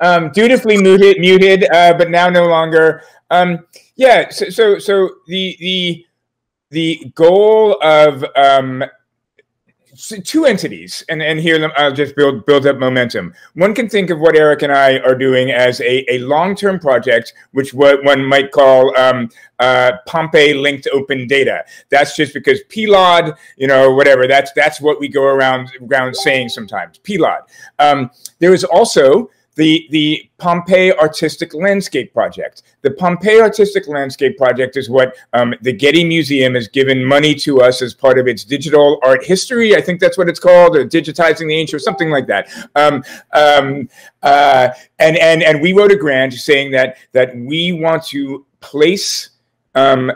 Um, dutifully muted, muted, uh, but now no longer. Um, yeah. So, so, so the the the goal of um, two entities, and, and here I'll just build build up momentum. One can think of what Eric and I are doing as a, a long term project, which what one might call um, uh, Pompeii linked open data. That's just because PLOD, you know, whatever. That's that's what we go around around saying sometimes. PLOD. Um, there is also the the Pompeii Artistic Landscape Project. The Pompeii Artistic Landscape Project is what um, the Getty Museum has given money to us as part of its digital art history. I think that's what it's called, or digitizing the ancient, or something like that. Um, um, uh, and and and we wrote a grant saying that that we want to place um,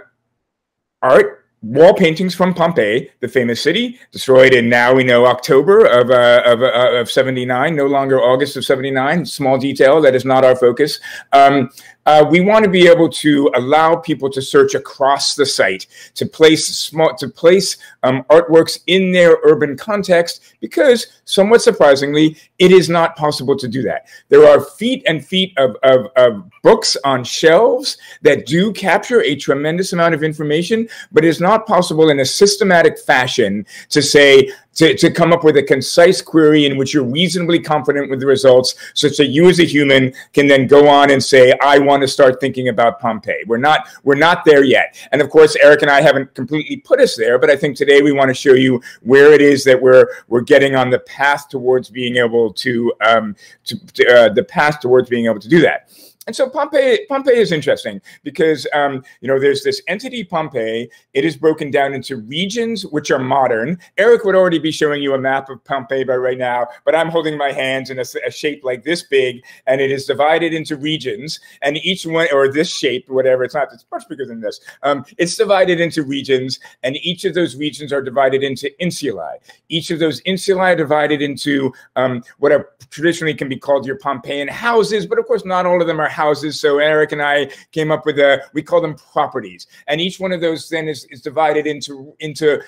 art wall paintings from Pompeii, the famous city, destroyed in now we know October of uh, of, uh, of 79, no longer August of 79. Small detail that is not our focus. Um, uh, we want to be able to allow people to search across the site to place small to place um, artworks in their urban context because somewhat surprisingly it is not possible to do that. There are feet and feet of, of, of books on shelves that do capture a tremendous amount of information but it's not possible in a systematic fashion to say to, to come up with a concise query in which you're reasonably confident with the results, such that you as a human can then go on and say, I want to start thinking about Pompeii. We're not, we're not there yet. And of course, Eric and I haven't completely put us there, but I think today we want to show you where it is that we're, we're getting on the path towards being able to, um, to, to uh, the path towards being able to do that. And so Pompeii, Pompeii is interesting because um, you know there's this entity Pompeii. It is broken down into regions which are modern. Eric would already be showing you a map of Pompeii by right now, but I'm holding my hands in a, a shape like this big, and it is divided into regions. And each one, or this shape, whatever, it's not. It's much bigger than this. Um, it's divided into regions, and each of those regions are divided into insulae. Each of those insulae are divided into um, what are traditionally can be called your Pompeian houses, but of course not all of them are houses. So Eric and I came up with a we call them properties, and each one of those then is, is divided into into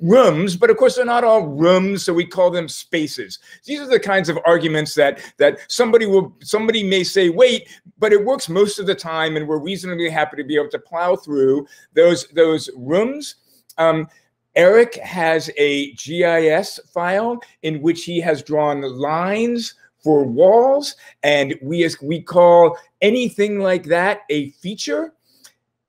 rooms but of course they're not all rooms so we call them spaces. These are the kinds of arguments that that somebody will somebody may say wait but it works most of the time and we're reasonably happy to be able to plow through those those rooms. Um, Eric has a GIS file in which he has drawn the lines for walls, and we as we call anything like that a feature.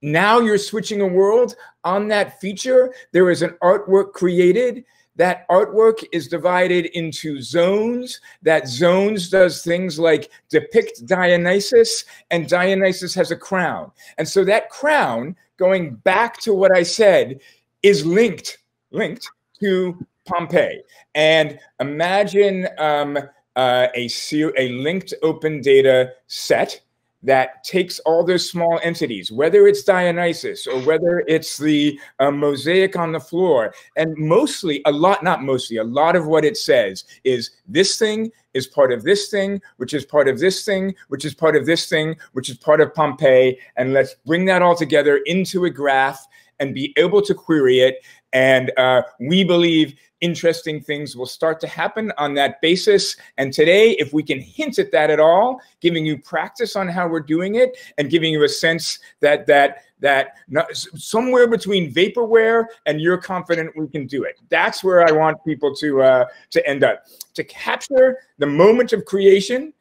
Now you're switching a world on that feature. There is an artwork created. That artwork is divided into zones. That zones does things like depict Dionysus, and Dionysus has a crown. And so that crown, going back to what I said, is linked linked to Pompeii. And imagine um, uh, a, a linked open data set that takes all those small entities, whether it's Dionysus or whether it's the uh, mosaic on the floor. And mostly, a lot, not mostly, a lot of what it says is this thing is part of this thing, which is part of this thing, which is part of this thing, which is part of Pompeii. And let's bring that all together into a graph and be able to query it. And uh, we believe interesting things will start to happen on that basis. And today, if we can hint at that at all, giving you practice on how we're doing it and giving you a sense that that that not, somewhere between vaporware and you're confident we can do it. That's where I want people to uh, to end up to capture the moment of creation.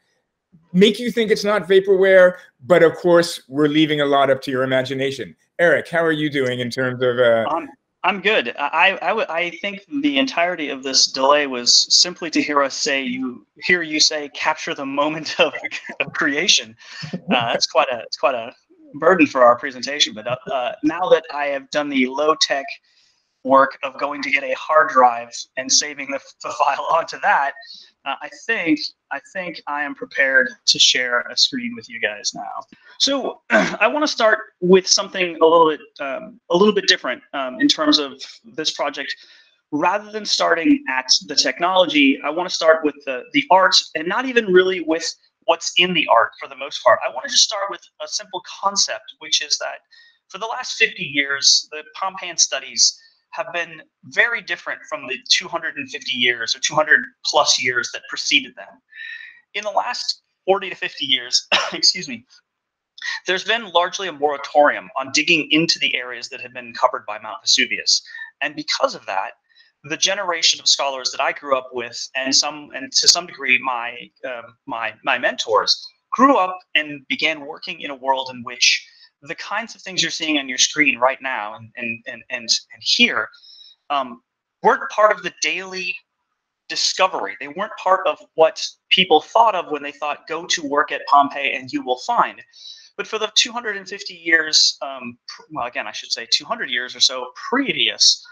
Make you think it's not vaporware, but of course, we're leaving a lot up to your imagination. Eric, how are you doing in terms of? Uh, I'm good. I, I, I think the entirety of this delay was simply to hear us say you hear you say capture the moment of, of creation. Uh, that's quite a it's quite a burden for our presentation. But uh, now that I have done the low tech work of going to get a hard drive and saving the, the file onto that, uh, I think I think I am prepared to share a screen with you guys now. So I want to start with something a little bit um, a little bit different um, in terms of this project. Rather than starting at the technology, I want to start with the the art, and not even really with what's in the art for the most part. I want to just start with a simple concept, which is that for the last 50 years, the Pompeian studies have been very different from the 250 years or 200 plus years that preceded them. In the last 40 to 50 years, excuse me, there's been largely a moratorium on digging into the areas that have been covered by Mount Vesuvius. And because of that, the generation of scholars that I grew up with, and some, and to some degree, my um, my my mentors, grew up and began working in a world in which the kinds of things you're seeing on your screen right now and and and and, and here um, weren't part of the daily discovery. They weren't part of what people thought of when they thought, go to work at Pompeii and you will find. But for the 250 years, um, well, again, I should say 200 years or so previous,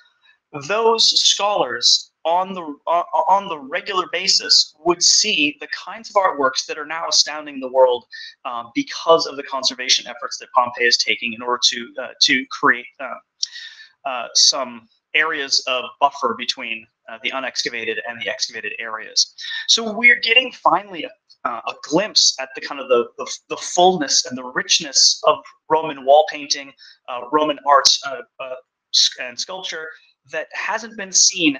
those scholars on the uh, on the regular basis would see the kinds of artworks that are now astounding the world um, because of the conservation efforts that Pompeii is taking in order to uh, to create uh, uh some areas of buffer between uh, the unexcavated and the excavated areas. So we're getting finally a, uh, a glimpse at the kind of the, the, the, fullness and the richness of Roman wall painting, uh, Roman arts uh, uh, and sculpture that hasn't been seen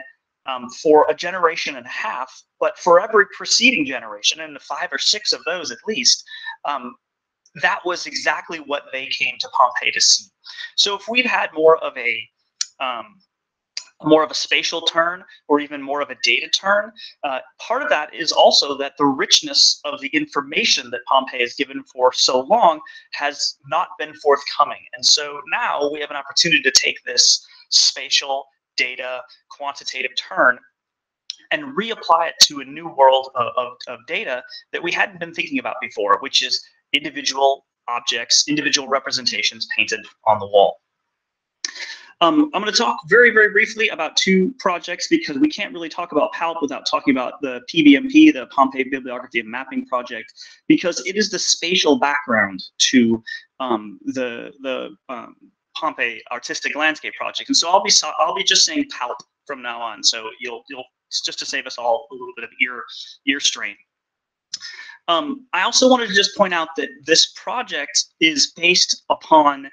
um, for a generation and a half, but for every preceding generation, and the five or six of those at least, um, that was exactly what they came to Pompeii to see. So if we'd had more of a um, more of a spatial turn or even more of a data turn. Uh, part of that is also that the richness of the information that Pompeii has given for so long has not been forthcoming. And so now we have an opportunity to take this spatial data quantitative turn and reapply it to a new world of, of, of data that we hadn't been thinking about before, which is individual objects, individual representations painted on the wall. Um, I'm going to talk very, very briefly about two projects because we can't really talk about PALP without talking about the PBMP, the Pompeii Bibliography and Mapping Project, because it is the spatial background to um, the the um, Pompeii Artistic Landscape Project. And so I'll be I'll be just saying PALP from now on. So you'll you'll just to save us all a little bit of ear ear strain. Um, I also wanted to just point out that this project is based upon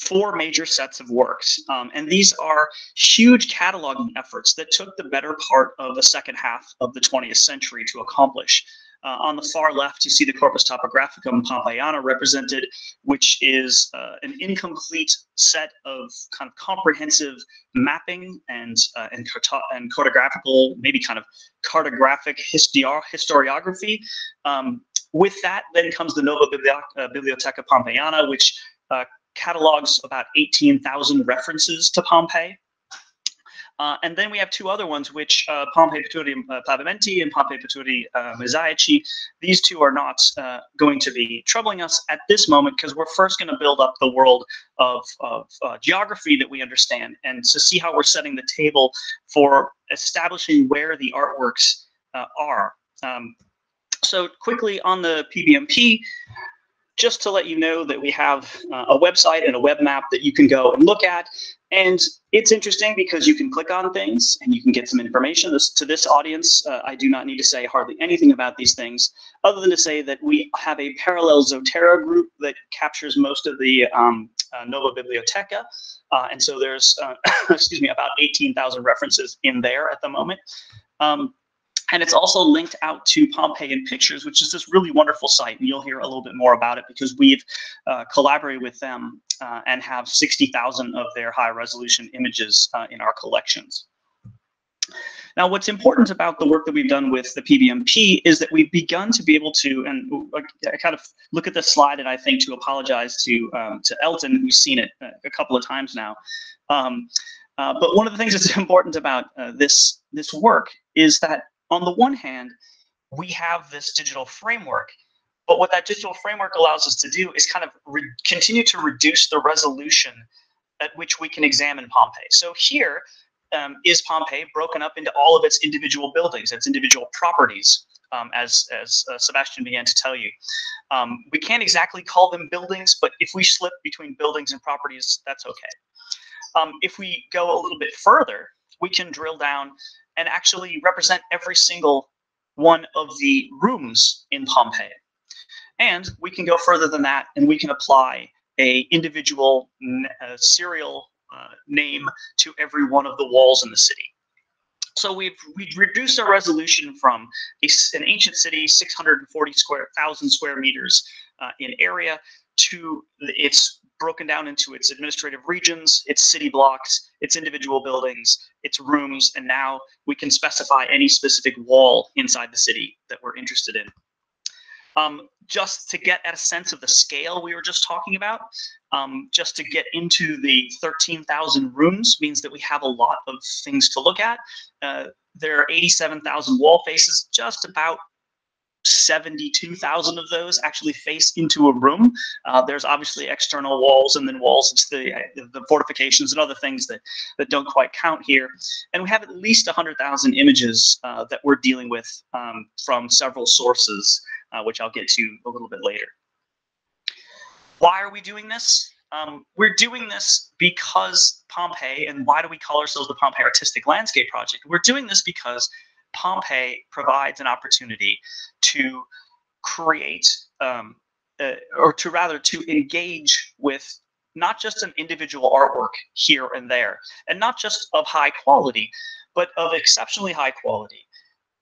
four major sets of works. Um, and these are huge cataloging efforts that took the better part of the second half of the 20th century to accomplish. Uh, on the far left, you see the Corpus Topographicum Pompeiana represented, which is uh, an incomplete set of kind of comprehensive mapping and uh, and, and cartographical, maybe kind of cartographic historiography. Um, with that, then comes the Nova uh, Bibliotheca Pompeiana, which uh, catalogs about 18,000 references to Pompeii. Uh, and then we have two other ones, which uh, Pompeii Pitture uh, Pavimenti and Pompeii Pitture uh, Mosaici. These two are not uh, going to be troubling us at this moment because we're first going to build up the world of, of uh, geography that we understand and to see how we're setting the table for establishing where the artworks uh, are. Um, so quickly on the PBMP, just to let you know that we have uh, a website and a web map that you can go and look at. And it's interesting because you can click on things and you can get some information. This, to this audience, uh, I do not need to say hardly anything about these things, other than to say that we have a parallel Zotero group that captures most of the um, uh, Nova Bibliotheca. Uh, and so there's, uh, excuse me, about 18,000 references in there at the moment. Um, and it's also linked out to Pompeii in Pictures, which is this really wonderful site. And you'll hear a little bit more about it because we've uh, collaborated with them uh, and have 60,000 of their high resolution images uh, in our collections. Now, what's important about the work that we've done with the PBMP is that we've begun to be able to, and I kind of look at this slide and I think to apologize to, um, to Elton, who's seen it uh, a couple of times now. Um, uh, but one of the things that's important about uh, this, this work is that on the one hand, we have this digital framework, but what that digital framework allows us to do is kind of continue to reduce the resolution at which we can examine Pompeii. So here um, is Pompeii broken up into all of its individual buildings, its individual properties, um, as, as uh, Sebastian began to tell you. Um, we can't exactly call them buildings, but if we slip between buildings and properties, that's okay. Um, if we go a little bit further, we can drill down and actually represent every single one of the rooms in Pompeii. And we can go further than that, and we can apply a individual serial uh, name to every one of the walls in the city. So we've we reduced our resolution from a, an ancient city, 640 square thousand square meters uh, in area, to its broken down into its administrative regions, its city blocks, its individual buildings, its rooms, and now we can specify any specific wall inside the city that we're interested in. Um, just to get at a sense of the scale we were just talking about, um, just to get into the 13,000 rooms means that we have a lot of things to look at. Uh, there are 87,000 wall faces, just about 72,000 of those actually face into a room. Uh, there's obviously external walls and then walls into the, the fortifications and other things that, that don't quite count here. And we have at least 100,000 images uh, that we're dealing with um, from several sources, uh, which I'll get to a little bit later. Why are we doing this? Um, we're doing this because Pompeii, and why do we call ourselves the Pompeii Artistic Landscape Project? We're doing this because Pompeii provides an opportunity to create, um, uh, or to rather to engage with not just an individual artwork here and there, and not just of high quality, but of exceptionally high quality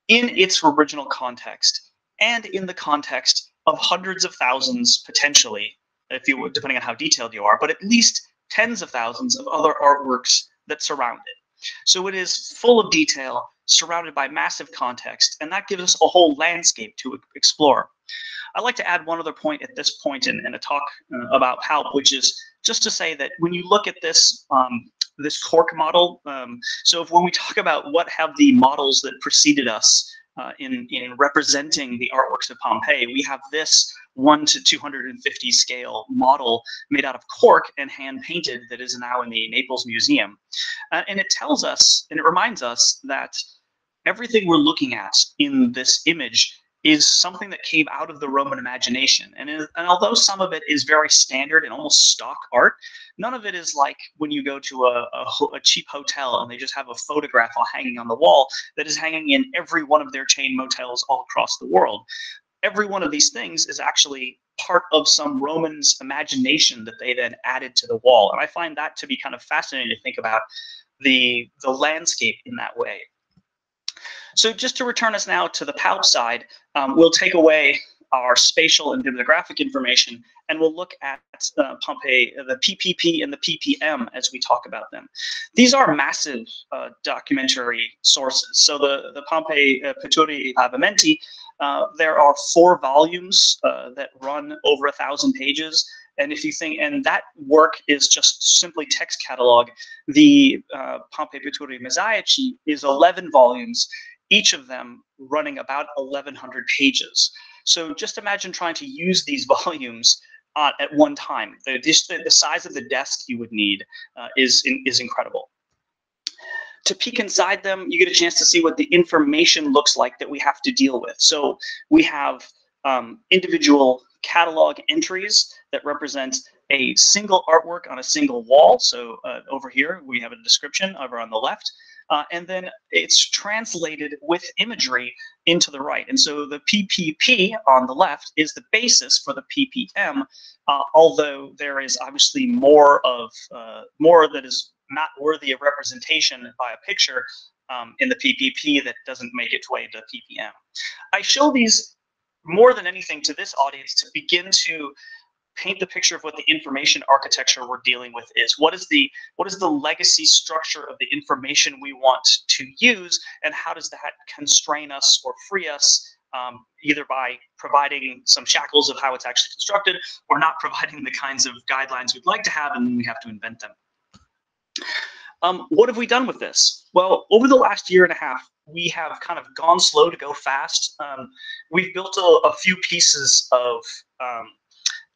in its original context and in the context of hundreds of thousands potentially, if you depending on how detailed you are, but at least tens of thousands of other artworks that surround it. So it is full of detail, surrounded by massive context, and that gives us a whole landscape to explore. I'd like to add one other point at this point in, in a talk uh, about PALP, which is just to say that when you look at this um, this cork model, um, so if when we talk about what have the models that preceded us uh, in, in representing the artworks of Pompeii, we have this 1 to 250 scale model made out of cork and hand painted that is now in the Naples Museum. Uh, and it tells us, and it reminds us that everything we're looking at in this image is something that came out of the Roman imagination. And, and although some of it is very standard and almost stock art, none of it is like when you go to a, a, a, cheap hotel and they just have a photograph hanging on the wall that is hanging in every one of their chain motels all across the world. Every one of these things is actually part of some Roman's imagination that they then added to the wall. And I find that to be kind of fascinating to think about the, the landscape in that way. So just to return us now to the PALP side, um, we'll take away our spatial and demographic information, and we'll look at uh, Pompeii, the PPP and the PPM as we talk about them. These are massive uh, documentary sources. So the, the Pompeii uh, Pitture Pavimenti, uh, there are four volumes uh, that run over a thousand pages. And if you think, and that work is just simply text catalog. The uh, Pompeii Pitture Mosaici is 11 volumes each of them running about 1,100 pages. So just imagine trying to use these volumes uh, at one time. The, the, the, size of the desk you would need uh, is, in, is incredible. To peek inside them, you get a chance to see what the information looks like that we have to deal with. So we have um, individual catalog entries that represent a single artwork on a single wall. So uh, over here, we have a description over on the left. Uh, and then it's translated with imagery into the right. And so the PPP on the left is the basis for the PPM, uh, although there is obviously more of uh, more that is not worthy of representation by a picture um, in the PPP that doesn't make its way into PPM. I show these more than anything to this audience to begin to paint the picture of what the information architecture we're dealing with is. What is the what is the legacy structure of the information we want to use, and how does that constrain us or free us um, either by providing some shackles of how it's actually constructed or not providing the kinds of guidelines we'd like to have, and then we have to invent them. Um, what have we done with this? Well, over the last year and a half, we have kind of gone slow to go fast. Um, we've built a, a, few pieces of um,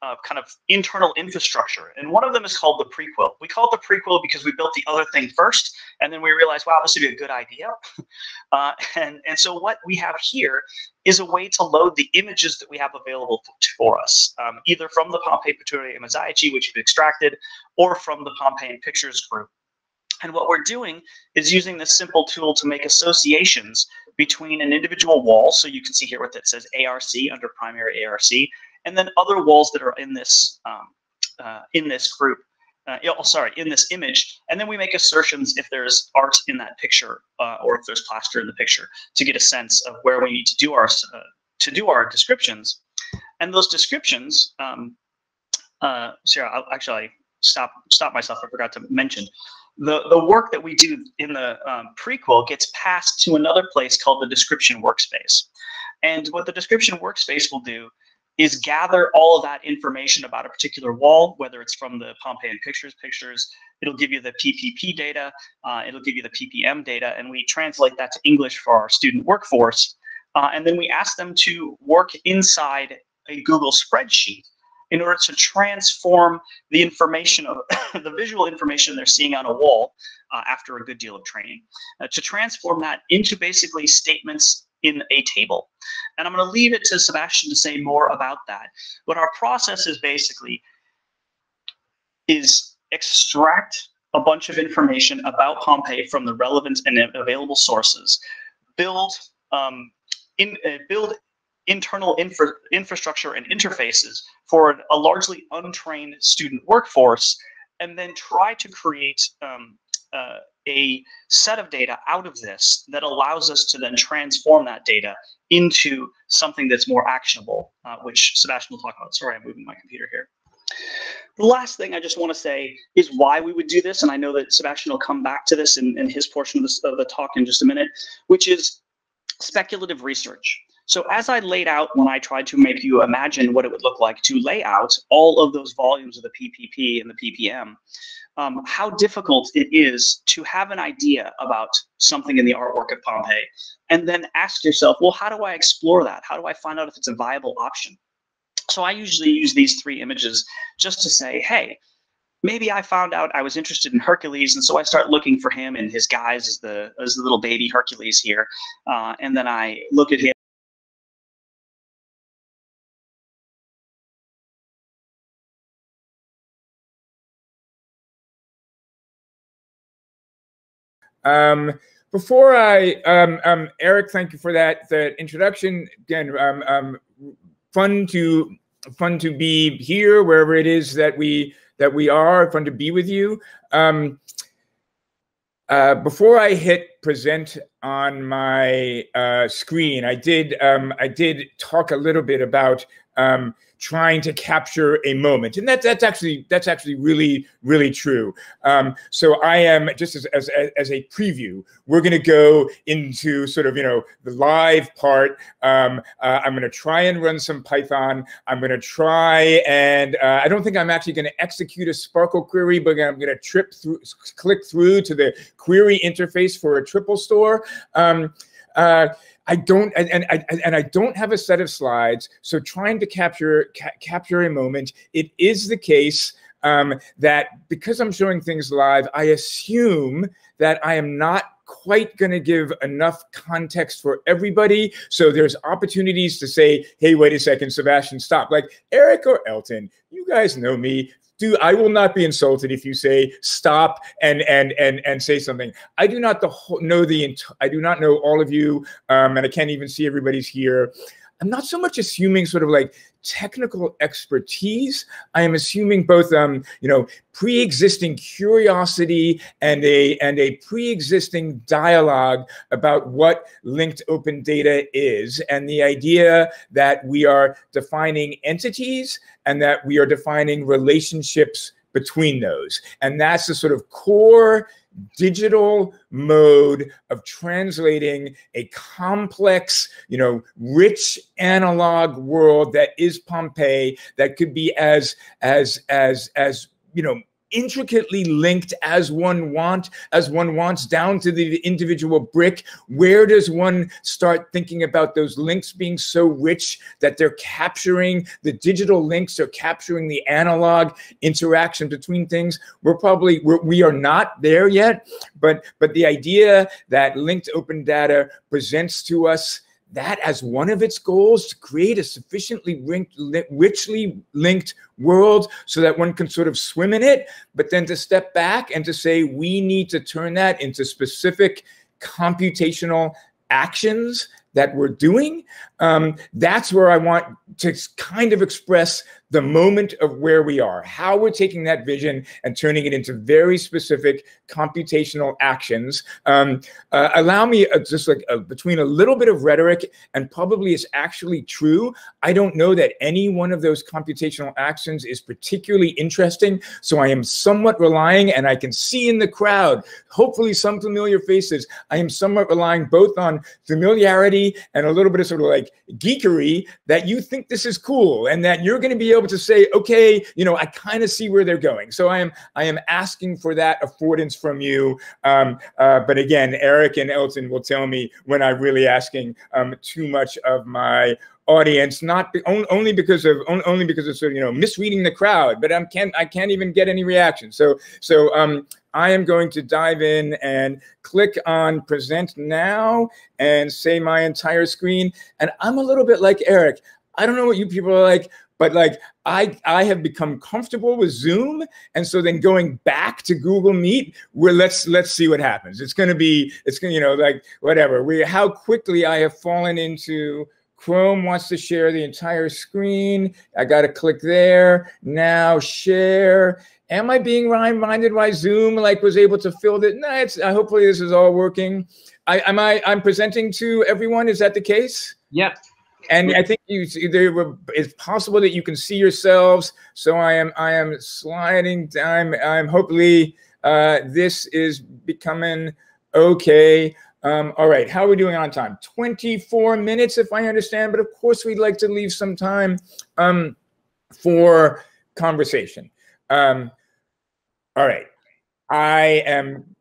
uh, kind of internal infrastructure. And one of them is called the prequel. We call it the prequel because we built the other thing first, and then we realized, wow, this would be a good idea. uh, and, and so what we have here is a way to load the images that we have available for us, um, either from the Pompeii and Mosaici, which we've extracted, or from the Pompeian Pictures group. And what we're doing is using this simple tool to make associations between an individual wall. So you can see here what that says ARC under primary ARC and then other walls that are in this um, uh, in this group. uh, oh, sorry, in this image, and then we make assertions if there's art in that picture uh, or if there's plaster in the picture to get a sense of where we need to do our uh, to do our descriptions. And those descriptions, um, uh, Sarah, I'll actually stop stop myself. I forgot to mention the the work that we do in the um, prequel gets passed to another place called the description workspace. And what the description workspace will do is gather all of that information about a particular wall, whether it's from the Pompeian pictures pictures, it'll give you the PPP data, uh, it'll give you the PPM data, and we translate that to English for our student workforce. Uh, and then we ask them to work inside a Google spreadsheet in order to transform the information of the visual information they're seeing on a wall uh, after a good deal of training, uh, to transform that into basically statements in a table. And I'm going to leave it to Sebastian to say more about that. But our process is basically is extract a bunch of information about Pompeii from the relevant and available sources, build um, in, uh, build internal infra infrastructure and interfaces for a largely untrained student workforce, and then try to create um, uh, a set of data out of this that allows us to then transform that data into something that's more actionable, uh, which Sebastian will talk about. Sorry, I'm moving my computer here. The last thing I just want to say is why we would do this, and I know that Sebastian will come back to this in, in his portion of, of the talk in just a minute, which is speculative research. So as I laid out when I tried to make you imagine what it would look like to lay out all of those volumes of the PPP and the PPM, um, how difficult it is to have an idea about something in the artwork of Pompeii and then ask yourself, well, how do I explore that? How do I find out if it's a viable option? So I usually use these three images just to say, hey, maybe I found out I was interested in Hercules, and so I start looking for him and his guys as the as the little baby Hercules here, uh, and then I look at him Um, before I, um, um, Eric, thank you for that that introduction. Again, um, um, fun to fun to be here wherever it is that we that we are. Fun to be with you. Um, uh, before I hit present on my uh, screen, I did um, I did talk a little bit about um, trying to capture a moment, and that that's actually that's actually really really true. Um, so I am just as, as as a preview. We're going to go into sort of you know the live part. Um, uh, I'm going to try and run some Python. I'm going to try and uh, I don't think I'm actually going to execute a SPARQL query, but I'm going to trip through, click through to the query interface for a triple store. Um, uh, I don't, and, and, I, and I don't have a set of slides. So trying to capture ca capture a moment, it is the case um, that because I'm showing things live, I assume that I am not quite going to give enough context for everybody. So there's opportunities to say, hey, wait a second, Sebastian, stop. Like Eric or Elton, you guys know me I will not be insulted if you say stop and and and and say something. I do not the whole, know the I do not know all of you, um, and I can't even see everybody's here. I'm not so much assuming sort of like technical expertise. I am assuming both, um, you know, pre-existing curiosity and a and a pre-existing dialogue about what linked open data is, and the idea that we are defining entities and that we are defining relationships between those, and that's the sort of core digital mode of translating a complex, you know, rich analog world that is Pompeii that could be as as as as you know intricately linked as one want as one wants down to the individual brick. Where does one start thinking about those links being so rich that they're capturing the digital links are capturing the analog interaction between things? We're probably we're, we are not there yet but but the idea that linked open data presents to us that as one of its goals to create a sufficiently linked, li richly linked world so that one can sort of swim in it, but then to step back and to say we need to turn that into specific computational actions that we're doing. Um, that's where I want to kind of express the moment of where we are, how we're taking that vision and turning it into very specific computational actions. Um, uh, allow me uh, just like uh, between a little bit of rhetoric and probably is actually true. I don't know that any one of those computational actions is particularly interesting. So I am somewhat relying, and I can see in the crowd, hopefully some familiar faces. I am somewhat relying both on familiarity and a little bit of sort of like geekery that you think this is cool and that you're going to be able able to say, okay, you know, I kind of see where they're going. So I am I am asking for that affordance from you. Um, uh, but again, Eric and Elton will tell me when I'm really asking um, too much of my audience not be, only because of only because of sort of, you know misreading the crowd but i'm can't i can't even get any reaction so so um i am going to dive in and click on present now and say my entire screen and i'm a little bit like eric i don't know what you people are like but like I I have become comfortable with Zoom, and so then going back to Google Meet, where let's let's see what happens. It's going to be it's to you know like whatever. We how quickly I have fallen into Chrome wants to share the entire screen. I got to click there now. Share. Am I being reminded why Zoom like was able to fill it? No, it's uh, hopefully this is all working. I am I I'm presenting to everyone. Is that the case? Yep and I think you there it's possible that you can see yourselves. So I am I am sliding I'm I'm hopefully uh, this is becoming okay. Um, all right, how are we doing on time? 24 minutes, if I understand. But of course, we'd like to leave some time um, for conversation. Um, all right, I am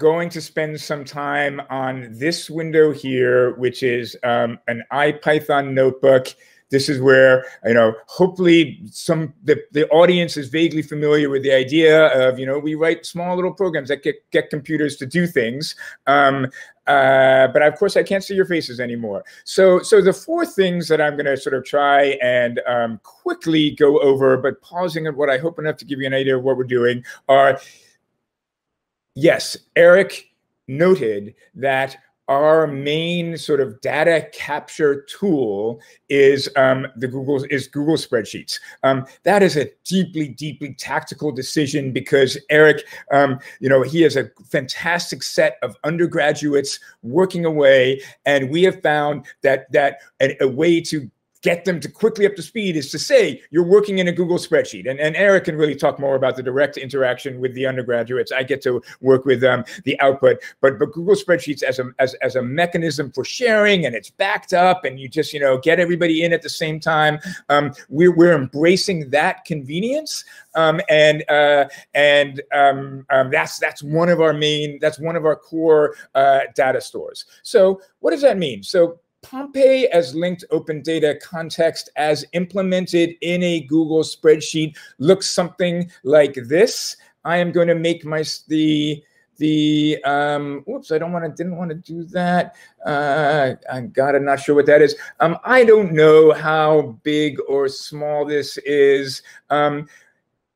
going to spend some time on this window here, which is um, an IPython notebook. This is where, you know, hopefully some the, the audience is vaguely familiar with the idea of, you know, we write small little programs that get, get computers to do things. Um, uh, but of course, I can't see your faces anymore. So, so the four things that I'm going to sort of try and um, quickly go over, but pausing at what I hope enough to give you an idea of what we're doing are yes, Eric noted that our main sort of data capture tool is um, the Google is Google spreadsheets. Um, that is a deeply, deeply tactical decision because Eric, um, you know, he has a fantastic set of undergraduates working away, and we have found that that a, a way to get them to quickly up to speed is to say you're working in a Google spreadsheet. And, and Eric can really talk more about the direct interaction with the undergraduates. I get to work with um, the output, but but Google spreadsheets as a as, as a mechanism for sharing and it's backed up and you just you know get everybody in at the same time. Um, we're we're embracing that convenience. Um, and uh, and um, um, that's that's one of our main that's one of our core uh, data stores. So what does that mean? So Pompeii as linked open data context as implemented in a Google spreadsheet. Looks something like this. I am going to make my the the um whoops i don't want to didn't want to do that. Uh i got it not sure what that is. Um i don't know how big or small this is. Um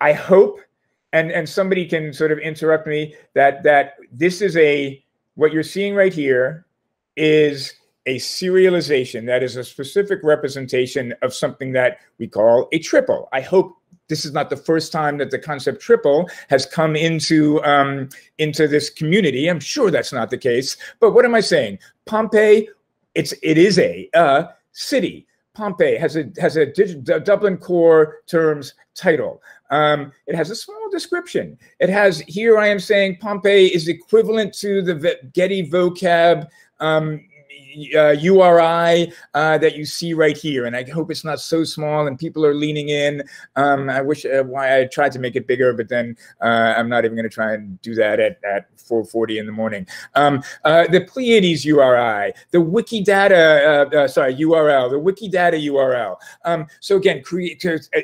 i hope and and somebody can sort of interrupt me that that this is a what you're seeing right here is a serialization that is a specific representation of something that we call a triple. I hope this is not the first time that the concept triple has come into um, into this community. I'm sure that's not the case. But what am I saying? Pompeii, it's it is a uh, city. Pompeii has a has a, a Dublin core terms title. Um, it has a small description. It has here I am saying Pompeii is equivalent to the Getty vocab um, uh, URI uh, that you see right here. And I hope it's not so small and people are leaning in. Um, I wish uh, why I tried to make it bigger, but then uh, I'm not even going to try and do that at, at 4.40 in the morning. Um, uh, the Pleiades URI, the Wikidata, uh, sorry, URL, the Wikidata URL. Um, so again, create,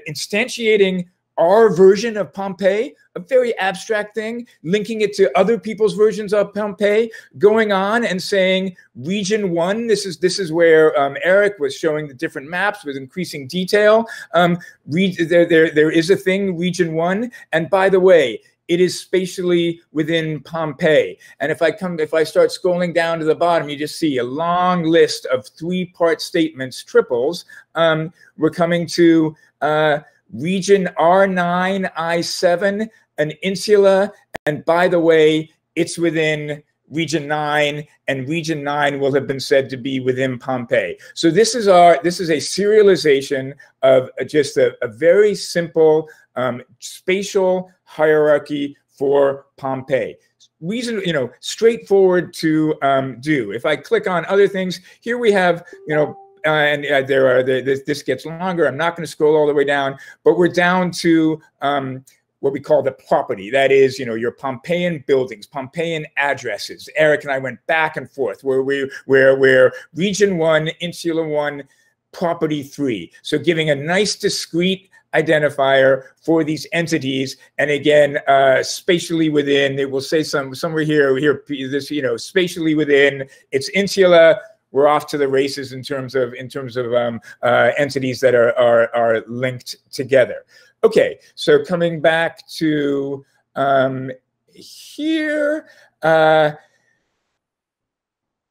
instantiating our version of Pompeii, a very abstract thing, linking it to other people's versions of Pompeii, going on and saying region one. This is this is where um, Eric was showing the different maps with increasing detail. Um, there, there, there is a thing, region one. And by the way, it is spatially within Pompeii. And if I come, if I start scrolling down to the bottom, you just see a long list of three-part statements, triples. Um, we're coming to uh, region R9, I7, an insula. And by the way, it's within region 9 and region 9 will have been said to be within pompeii. So this is our this is a serialization of just a, a very simple um, spatial hierarchy for pompeii. Reason you know straightforward to um, do. If i click on other things here we have you know and uh, there are this, this, gets longer. I'm not going to scroll all the way down, but we're down to um, what we call the property. That is, you know, your Pompeian buildings, Pompeian addresses. Eric and I went back and forth where we where where region one, insula one, property three. So giving a nice discrete identifier for these entities. And again, uh, spatially within, it will say some somewhere here, here, this, you know, spatially within, it's insula, we're off to the races in terms of in terms of um, uh, entities that are, are are linked together. Okay, so coming back to um, here, uh,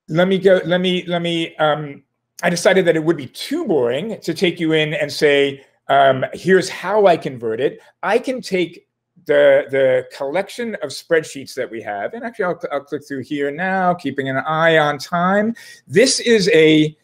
let me go. Let me let me. Um, I decided that it would be too boring to take you in and say, um, "Here's how I convert it." I can take the the collection of spreadsheets that we have, and actually, I'll, I'll click through here now, keeping an eye on time. This is a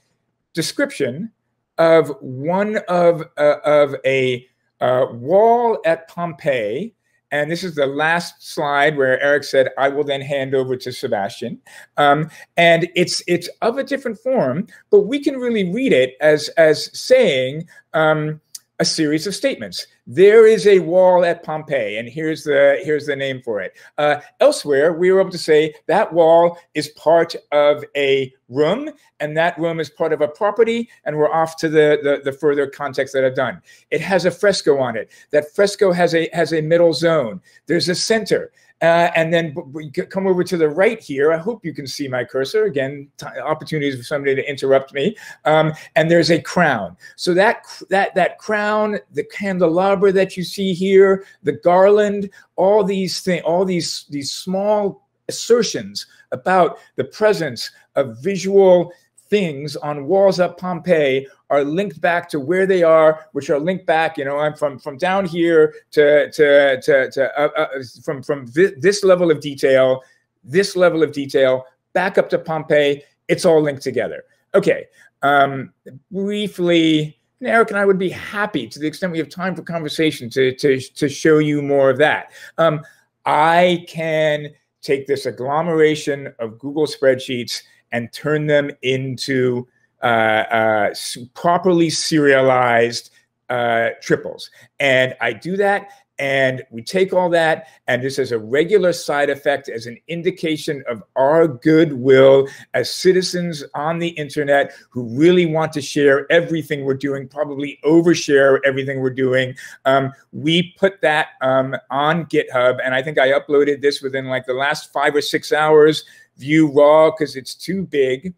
description of one of uh, of a uh, wall at Pompeii. And this is the last slide where Eric said, "I will then hand over to Sebastian." Um, and it's it's of a different form, but we can really read it as as saying, um, a series of statements. There is a wall at Pompeii, and here's the here's the name for it. Uh, elsewhere, we were able to say that wall is part of a room, and that room is part of a property, and we're off to the, the, the further context that I've done. It has a fresco on it. That fresco has a has a middle zone. There's a center. Uh, and then we come over to the right here. I hope you can see my cursor. Again, opportunities for somebody to interrupt me. Um, and there's a crown. So that that that crown, the candelabra that you see here, the garland, all these things, all these these small assertions about the presence of visual things on walls at Pompeii are linked back to where they are, which are linked back. You know, I'm from from down here to to to, to uh, uh, from from this level of detail, this level of detail, back up to Pompeii. It's all linked together. Okay. Um, briefly, Eric and I would be happy, to the extent we have time for conversation, to to to show you more of that. Um, I can take this agglomeration of Google spreadsheets and turn them into uh, uh, properly serialized uh, triples. And I do that and we take all that and this is a regular side effect as an indication of our goodwill as citizens on the internet who really want to share everything we're doing probably overshare everything we're doing um, we put that um, on github and i think i uploaded this within like the last five or six hours view raw because it's too big.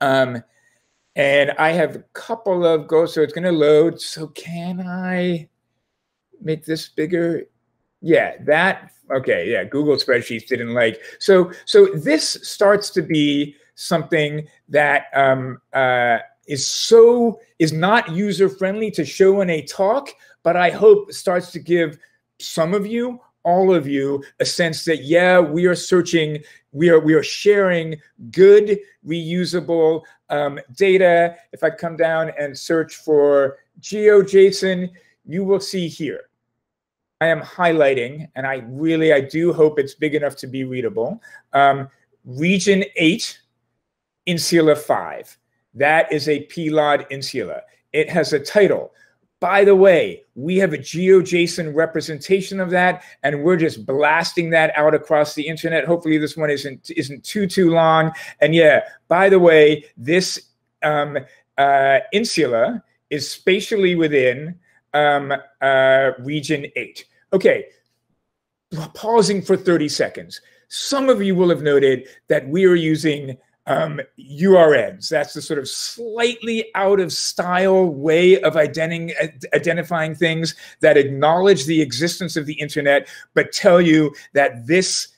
Um, and I have a couple of goals, so it's going to load. So can I make this bigger? Yeah, that okay. Yeah, Google spreadsheets didn't like. So so this starts to be something that um, uh, is so is not user friendly to show in a talk, but I hope starts to give some of you all of you a sense that yeah we are searching we are we are sharing good reusable um, data. If i come down and search for geojson you will see here. I am highlighting and i really i do hope it's big enough to be readable. Um, region 8 insula 5 that is a plod insula it has a title by the way, we have a GeoJSON representation of that, and we're just blasting that out across the internet. Hopefully, this one isn't isn't too too long. And yeah, by the way, this um, uh, insula is spatially within um, uh, region eight. Okay, pausing for 30 seconds. Some of you will have noted that we are using um, URNs. That's the sort of slightly out of style way of identifying, identifying things that acknowledge the existence of the internet, but tell you that this,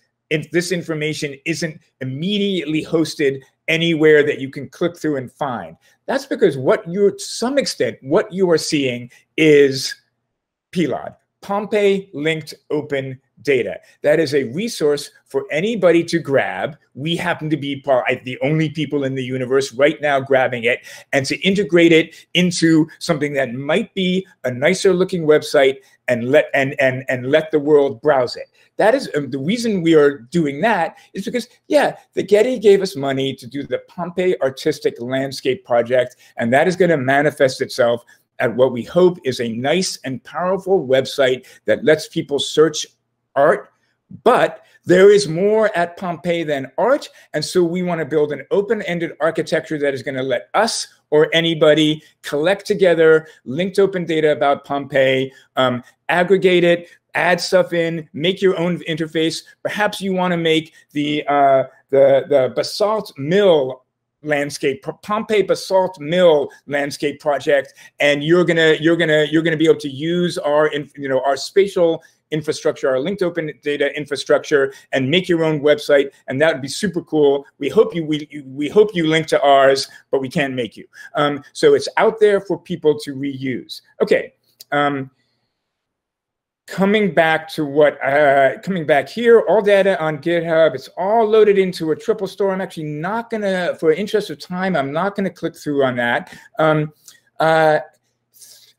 this information isn't immediately hosted anywhere that you can click through and find. That's because what you're, to some extent, what you are seeing is PLOD, Pompeii Linked Open Data. That is a resource for anybody to grab. We happen to be part, the only people in the universe right now grabbing it and to integrate it into something that might be a nicer looking website and let and and and let the world browse it. That is um, the reason we are doing that is because yeah, the Getty gave us money to do the Pompeii Artistic Landscape Project, and that is going to manifest itself at what we hope is a nice and powerful website that lets people search art, but there is more at Pompeii than art. And so we want to build an open ended architecture that is going to let us or anybody collect together linked open data about Pompeii, um, aggregate it, add stuff in, make your own interface. Perhaps you want to make the, uh, the, the basalt mill landscape pompeii basalt mill landscape project and you're gonna you're gonna you're gonna be able to use our you know our spatial infrastructure, our linked open data infrastructure, and make your own website. And that would be super cool. We hope you we, we hope you link to ours, but we can't make you. Um, so it's out there for people to reuse. Okay. Um, coming back to what uh, coming back here all data on github it's all loaded into a triple store i'm actually not gonna for interest of time i'm not gonna click through on that um, uh,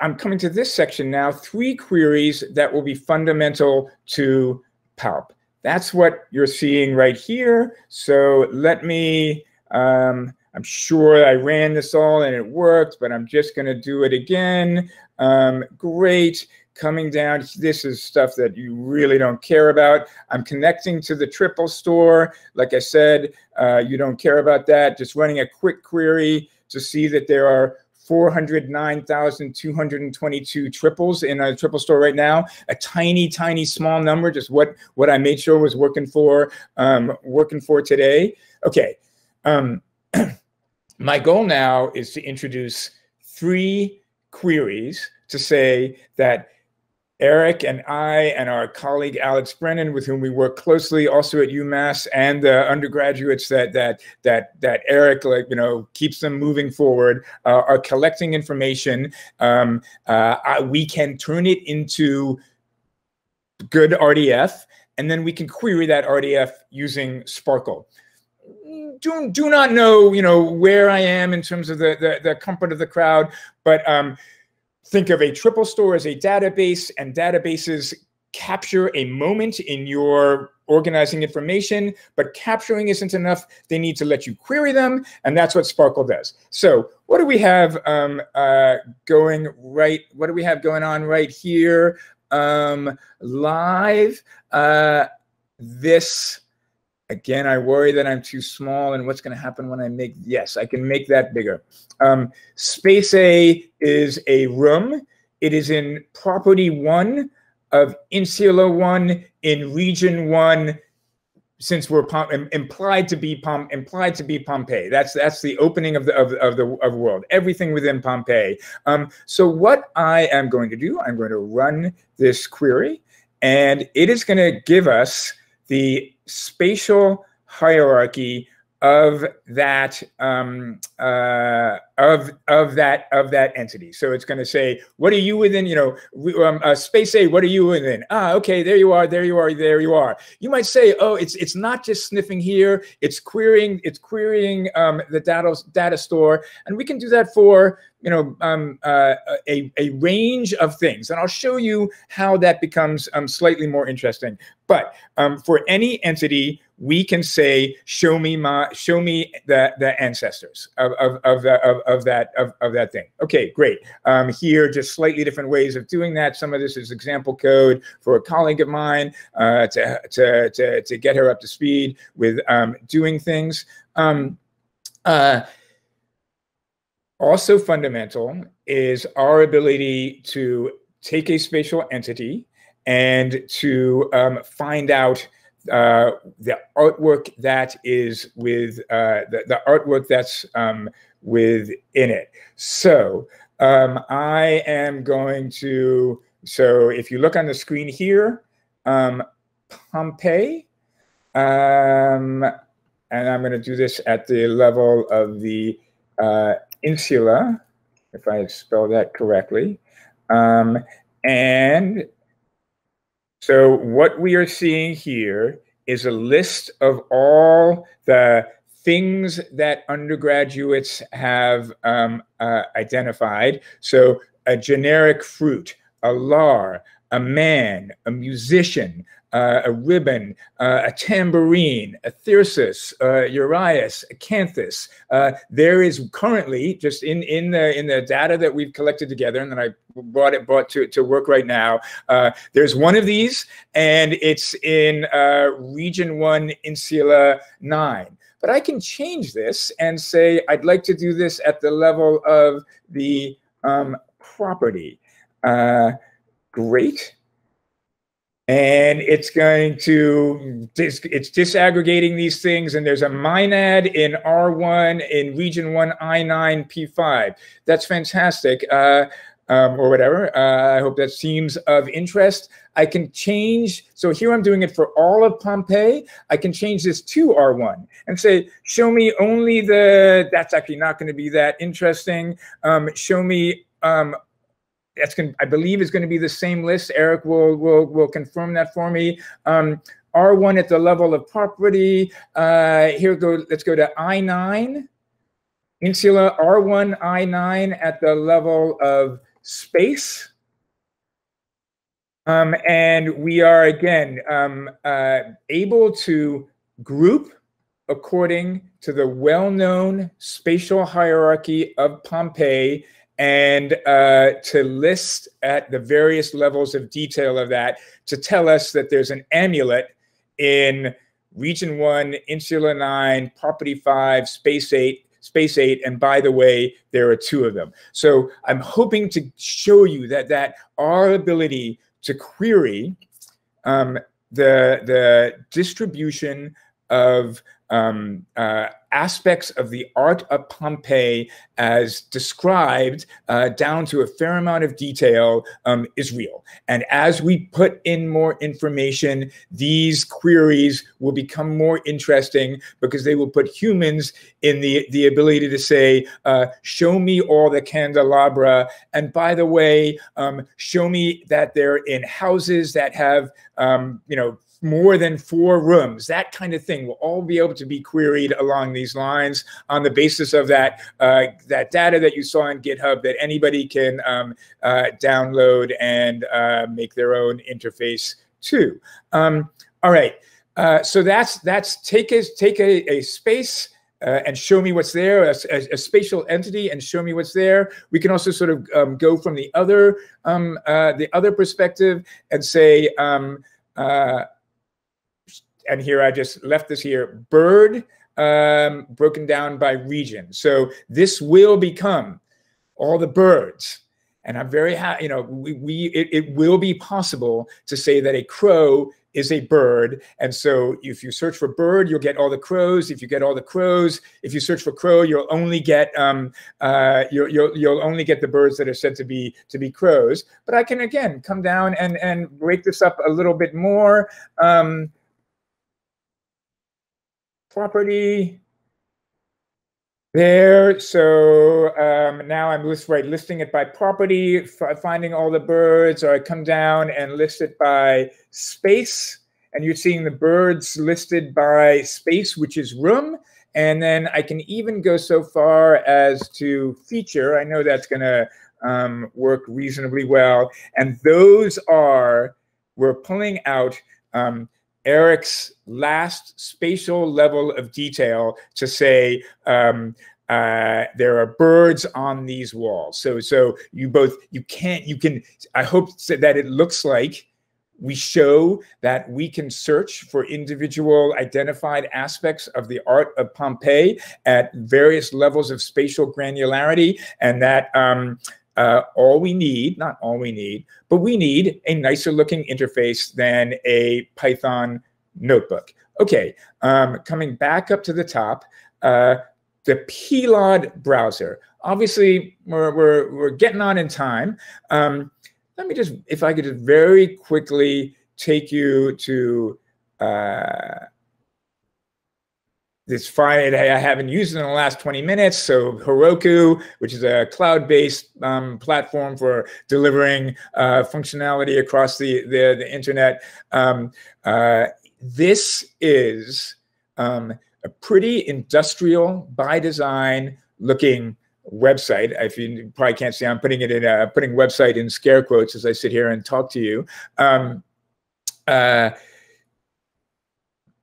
I'm coming to this section now, three queries that will be fundamental to PALP. That's what you're seeing right here. So let me, um, I'm sure I ran this all and it worked, but I'm just going to do it again. Um, great. Coming down, this is stuff that you really don't care about. I'm connecting to the triple store. Like I said, uh, you don't care about that. Just running a quick query to see that there are 409,222 triples in a triple store right now. A tiny, tiny, small number, just what what I made sure was working for um, working for today. Okay, um, my goal now is to introduce three queries to say that Eric and I and our colleague Alex Brennan, with whom we work closely, also at UMass, and the undergraduates that that that that Eric, like you know, keeps them moving forward, uh, are collecting information. Um, uh, I, we can turn it into good RDF, and then we can query that RDF using SPARQL do, do not know, you know, where I am in terms of the, the, the comfort of the crowd, but um, Think of a triple store as a database, and databases capture a moment in your organizing information, but capturing isn't enough. They need to let you query them, and that's what SPARQL does. So what do we have um, uh, going right? What do we have going on right here? Um, live. Uh, this Again, I worry that I'm too small and what's going to happen when I make, yes, I can make that bigger. Um, space A is a room. It is in property one of Insula one in region one, since we're implied to be Pom- implied to be Pompeii. That's that's the opening of the of, of the of world. Everything within Pompeii. Um, so what I am going to do, I'm going to run this query, and it is going to give us the spatial hierarchy of that um, uh, of of that of that entity. So it's going to say, what are you within? You know, um, uh, space A. What are you within? Ah, okay, there you are, there you are, there you are. You might say, oh, it's it's not just sniffing here. It's querying. It's querying um, the data data store, and we can do that for you know um, uh, a a range of things. And I'll show you how that becomes um, slightly more interesting. But um, for any entity, we can say, "Show me my, show me the the ancestors of of of, the, of, of that of, of that thing." Okay, great. Um, here, just slightly different ways of doing that. Some of this is example code for a colleague of mine uh, to, to to to get her up to speed with um, doing things. Um, uh, also fundamental is our ability to take a spatial entity and to um, find out uh, the artwork that is with uh, the, the, artwork that's um, within it. So um, I am going to, so if you look on the screen here, um, Pompeii, um, and I'm going to do this at the level of the uh, insula, if I spell that correctly. Um, and so what we are seeing here is a list of all the things that undergraduates have um, uh, identified. So a generic fruit, a lar, a man, a musician, uh, a ribbon, uh, a tambourine, a thyrsus, uh, uraeus, a canthus. Uh, there is currently just in in the in the data that we've collected together, and then I brought it brought to, to work right now. Uh, there's one of these, and it's in uh, region one, insula nine. But I can change this and say I'd like to do this at the level of the um, property. great and it's going to it's disaggregating these things and there's a monad in r1 in region 1 i9 p5 that's fantastic uh, um, or whatever. Uh, i hope that seems of interest. I can change so here i'm doing it for all of pompeii. I can change this to r1 and say show me only the that's actually not going to be that interesting. Um, show me um, that's going I believe is going to be the same list. Eric will will will confirm that for me. Um, R1 at the level of property. Uh, here go. Let's go to I9. Insula R1 I9 at the level of space. Um, and we are again um, uh, able to group according to the well-known spatial hierarchy of Pompeii and uh, to list at the various levels of detail of that to tell us that there's an amulet in region one, insula nine, property five, space eight, space eight, and by the way, there are two of them. So I'm hoping to show you that that our ability to query um, the the distribution of um, uh, aspects of the art of Pompeii as described uh, down to a fair amount of detail um, is real. And as we put in more information, these queries will become more interesting because they will put humans in the, the ability to say, uh, show me all the candelabra. And by the way, um, show me that they're in houses that have, um, you know, more than four rooms, that kind of thing will all be able to be queried along these lines on the basis of that uh, that data that you saw in GitHub that anybody can um, uh, download and uh, make their own interface to. Um, all right, uh, so that's that's take a take a, a space. Uh, and show me what's there, a, a, a, spatial entity, and show me what's there. We can also sort of um, go from the other um, uh, the other perspective and say, um, uh, and here I just left this here, bird um, broken down by region. So this will become all the birds. And I'm very happy, you know, we, we it, it will be possible to say that a crow is a bird. And so if you search for bird, you'll get all the crows. If you get all the crows, if you search for crow, you'll only get um, uh, you'll, you'll, you'll only get the birds that are said to be to be crows. But I can again come down and and break this up a little bit more. Um, property there. So um, now I'm list, right, listing it by property, finding all the birds, or I come down and list it by space. And you're seeing the birds listed by space, which is room. And then I can even go so far as to feature. I know that's going to um, work reasonably well. And those are, we're pulling out um, Eric's last spatial level of detail to say um, uh, there are birds on these walls. So so you both you can't you can. I hope that it looks like we show that we can search for individual identified aspects of the art of Pompeii at various levels of spatial granularity, and that um, uh, all we need, not all we need, but we need a nicer looking interface than a Python notebook. Okay, um, coming back up to the top, uh, the Plod browser. Obviously, we're, we're, we're getting on in time. Um, let me just, if I could just very quickly take you to uh, this fine I haven't used it in the last 20 minutes. So Heroku, which is a cloud-based um, platform for delivering uh, functionality across the the, the internet. Um, uh, this is um, a pretty industrial by design looking website. If you probably can't see, I'm putting it in a, putting website in scare quotes as I sit here and talk to you. Um, uh,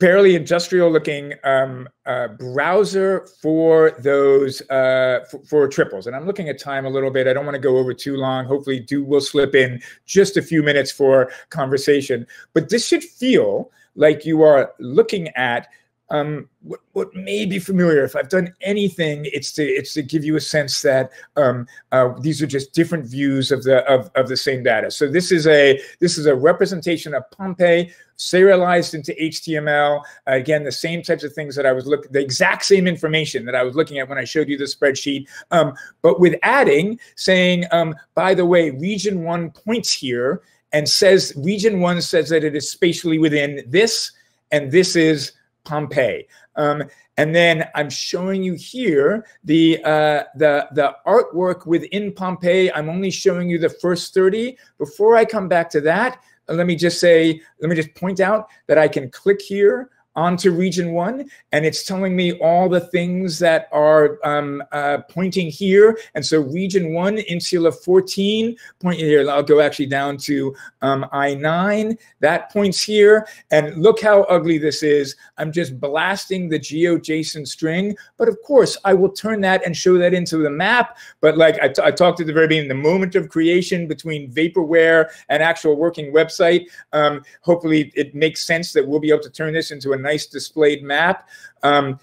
fairly industrial looking um, uh, browser for those uh, for, for, triples. And I'm looking at time a little bit. I don't want to go over too long. Hopefully, do will slip in just a few minutes for conversation. But this should feel like you are looking at um, what, what may be familiar. If I've done anything, it's to it's to give you a sense that um, uh, these are just different views of the of, of the same data. So this is a this is a representation of Pompeii serialized into HTML. Uh, again, the same types of things that I was looking, the exact same information that I was looking at when I showed you the spreadsheet, um, but with adding saying, um, by the way, region one points here and says region one says that it is spatially within this, and this is Pompeii. Um, and then I'm showing you here the, uh, the, the artwork within Pompeii. I'm only showing you the first 30. Before I come back to that, let me just say, let me just point out that I can click here onto region one and it's telling me all the things that are um, uh, pointing here. And so region one insula 14 point here i'll go actually down to um, i9 that points here. And look how ugly this is. I'm just blasting the geojson string. But of course i will turn that and show that into the map. But like I, talked at the very beginning the moment of creation between vaporware and actual working website um, hopefully it makes sense that we'll be able to turn this into a nice displayed map. Um,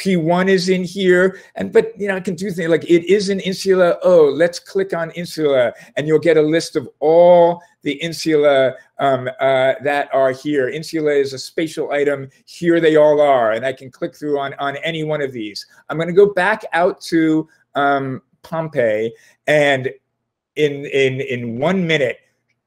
P1 is in here, and but you know I can do things like it is an insula. Oh, let's click on insula, and you'll get a list of all the insula um, uh, that are here. Insula is a spatial item. Here they all are, and I can click through on on any one of these. I'm going to go back out to um, Pompeii, and in in in one minute,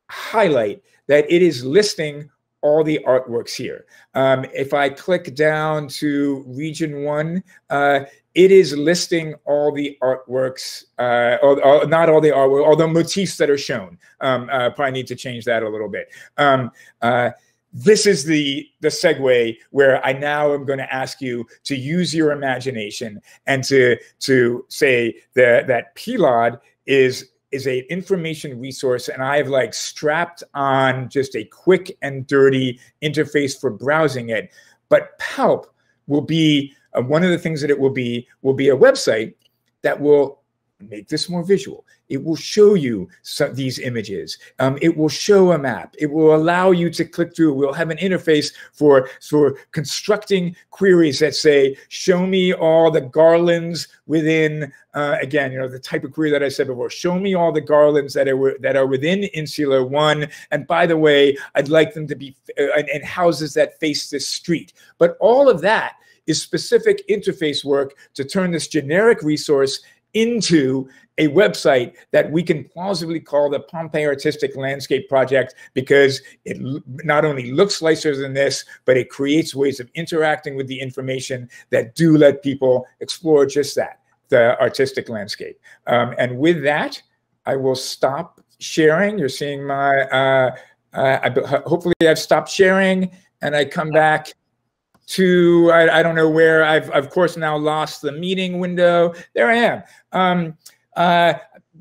highlight that it is listing all the artworks here. Um, if I click down to region one, uh, it is listing all the artworks, uh, or, not all the artwork, all the motifs that are shown. Um, uh, probably need to change that a little bit. Um, uh, this is the the segue where I now am going to ask you to use your imagination and to to say that that PLOD is is a information resource and I've like strapped on just a quick and dirty interface for browsing it. But Palp will be uh, one of the things that it will be will be a website that will make this more visual. It will show you some, these images. Um, it will show a map. It will allow you to click through. We'll have an interface for, for constructing queries that say, show me all the garlands within, uh, again, you know, the type of query that I said before, show me all the garlands that are, that are within Insula 1. And by the way, I'd like them to be uh, in, in houses that face this street. But all of that is specific interface work to turn this generic resource into a website that we can plausibly call the Pompeii Artistic Landscape Project because it not only looks nicer than this, but it creates ways of interacting with the information that do let people explore just that, the artistic landscape. Um, and with that, I will stop sharing. You're seeing my, uh, uh, I, hopefully I've stopped sharing and I come back to I, I, don't know where I've of course now lost the meeting window. There I am. Um, uh,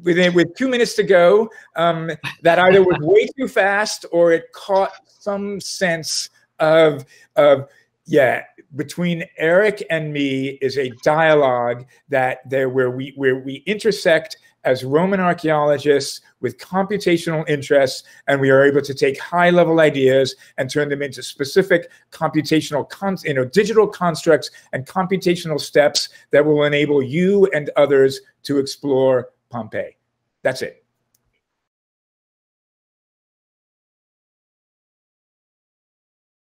with with two minutes to go, um, that either was way too fast or it caught some sense of of yeah between Eric and me is a dialogue that there where we where we intersect as Roman archaeologists with computational interests, and we are able to take high level ideas and turn them into specific computational, con- you know, digital constructs and computational steps that will enable you and others to explore Pompeii. That's it.